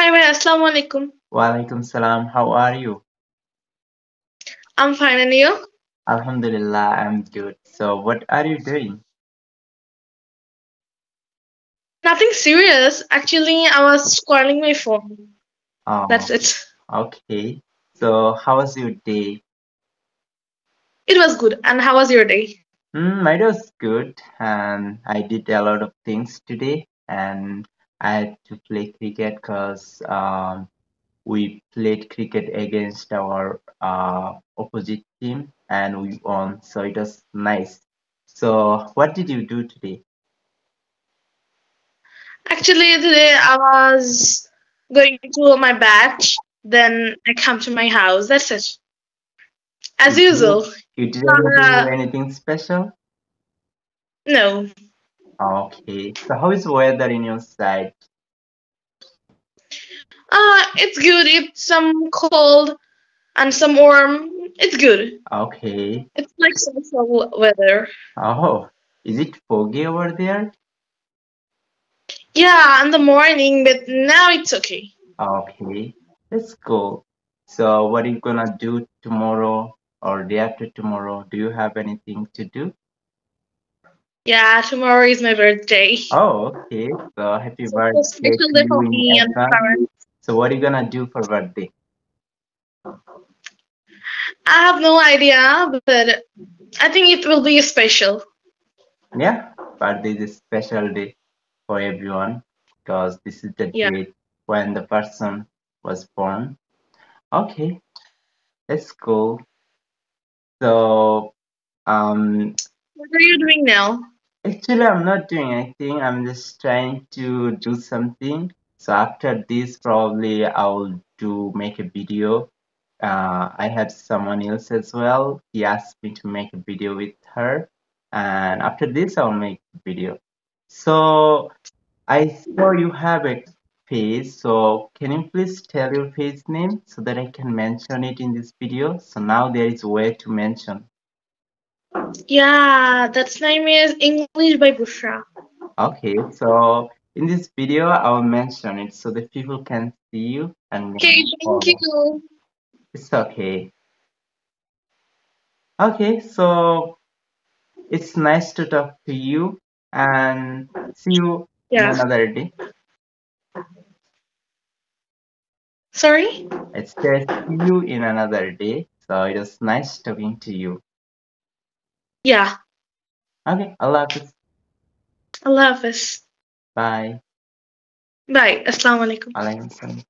Hi, bhai. Assalamu alaikum. Walaikum salam. How are you? I'm fine, and you? Alhamdulillah, I'm good. So, what are you doing? Nothing serious. Actually, I was scrolling my phone. Oh, That's it. okay. So, how was your day? It was good. And how was your day? Hmm, mine was good, and I did a lot of things today, and I had to play cricket because um, we played cricket against our uh, opposite team, and we won. So it was nice. So, what did you do today? Actually, today I was going to my batch. Then I come to my house. That's it. As You usual. you didn't do Uh, anything special? no. Okay. So, how is weather in your side? Uh, it's good. It's some cold and some warm. It's good. Okay. It's like social weather. Oh, is it foggy over there? Yeah, in the morning, but now it's okay. Okay, that's cool. So, what are you gonna do tomorrow or day after tomorrow? Do you have anything to do? Yeah, tomorrow is my birthday. Oh, okay. So, happy So birthday special to day for you me and parents. So, what are you gonna do for birthday? I have no idea, but I think it will be special. Yeah, birthday is a special day for everyone because this is the Yeah. date when the person was born. Okay, that's cool. So, um, What are you doing now? actually, I'm not doing anything. I'm just trying to do something. So after this, probably I'll do make a video. Uh, I had someone else as well. He asked me to make a video with her, and after this, I'll make video. So I saw you have a page. So can you please tell your page name so that I can mention it in this video? So now there is a way to mention. Yeah, that's name is English by Bushra. Okay, so in this video, I will mention it so that people can see you and Okay, thank you. It's okay. Okay, so it's nice to talk to you and see you in Yeah. another day. Sorry? It says see you in another day. So it was nice talking to you. Yeah. Okay, Allah Hafiz. Allah Hafiz. Bye. Bye. Assalamu alaikum.